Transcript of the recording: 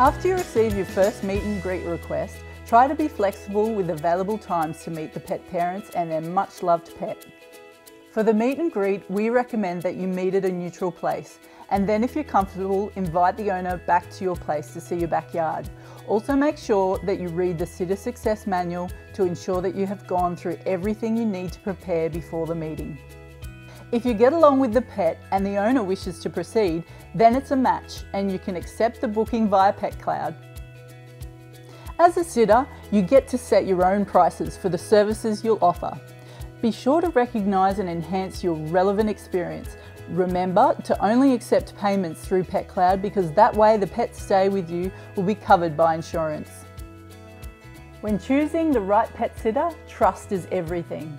After you receive your first meet and greet request, try to be flexible with available times to meet the pet parents and their much loved pet. For the meet and greet, we recommend that you meet at a neutral place and then if you're comfortable, invite the owner back to your place to see your backyard. Also make sure that you read the Sitter Success Manual to ensure that you have gone through everything you need to prepare before the meeting. If you get along with the pet and the owner wishes to proceed, then it's a match and you can accept the booking via PetCloud. As a sitter, you get to set your own prices for the services you'll offer. Be sure to recognise and enhance your relevant experience Remember to only accept payments through PetCloud because that way the pets stay with you will be covered by insurance. When choosing the right pet sitter, trust is everything.